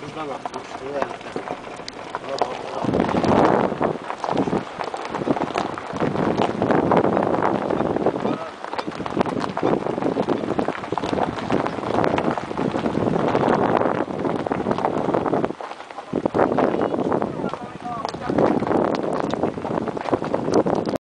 你看看这个